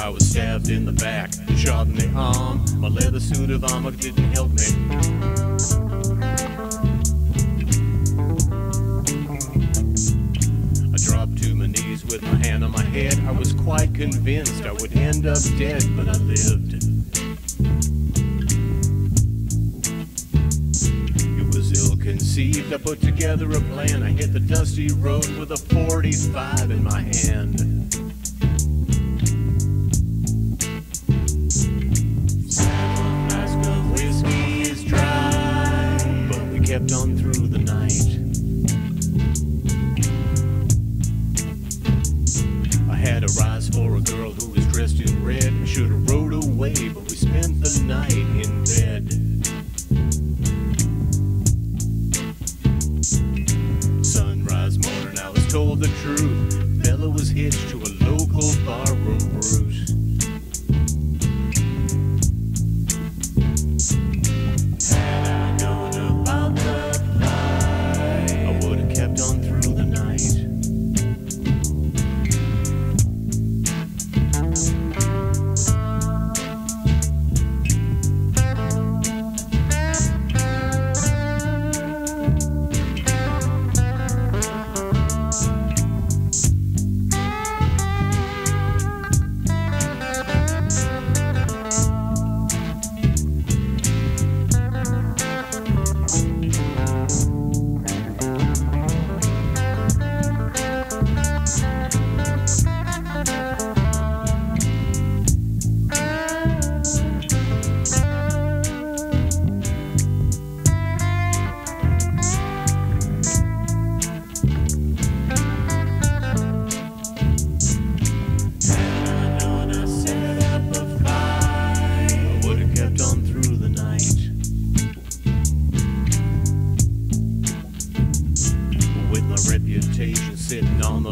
I was stabbed in the back, shot in the arm. My leather suit of armor didn't help me. I dropped to my knees with my hand on my head. I was quite convinced I would end up dead, but I lived. It was ill conceived. I put together a plan. I hit the dusty road with a 45 in my hand. But on through the night. I had a rise for a girl who was dressed in red. Should have rode away, but we spent the night in bed. Sunrise morning, I was told the truth. Bella was hitched to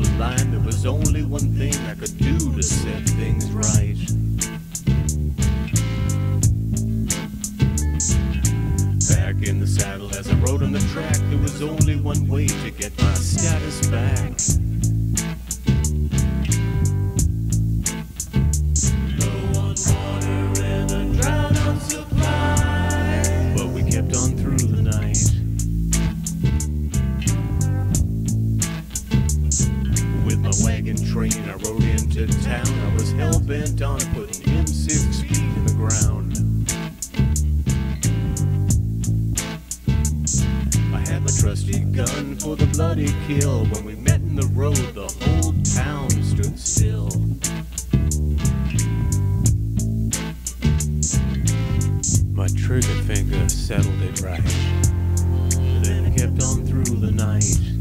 the line, there was only one thing I could do to set things on putting him six feet in the ground. I had my trusty gun for the bloody kill. When we met in the road, the whole town stood still. My trigger finger settled it right. Then kept on through the night.